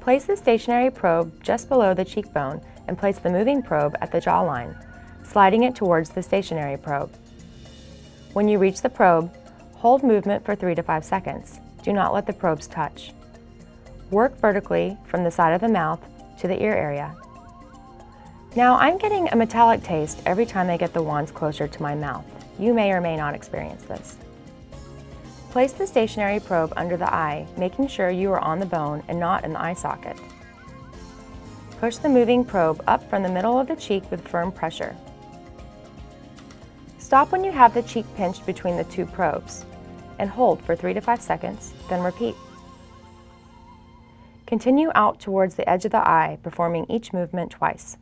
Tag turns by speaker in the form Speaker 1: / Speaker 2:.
Speaker 1: Place the stationary probe just below the cheekbone and place the moving probe at the jawline, sliding it towards the stationary probe. When you reach the probe, hold movement for 3 to 5 seconds. Do not let the probes touch. Work vertically from the side of the mouth to the ear area. Now I'm getting a metallic taste every time I get the wands closer to my mouth. You may or may not experience this. Place the stationary probe under the eye, making sure you are on the bone and not in the eye socket. Push the moving probe up from the middle of the cheek with firm pressure. Stop when you have the cheek pinched between the two probes and hold for 3 to 5 seconds, then repeat. Continue out towards the edge of the eye, performing each movement twice.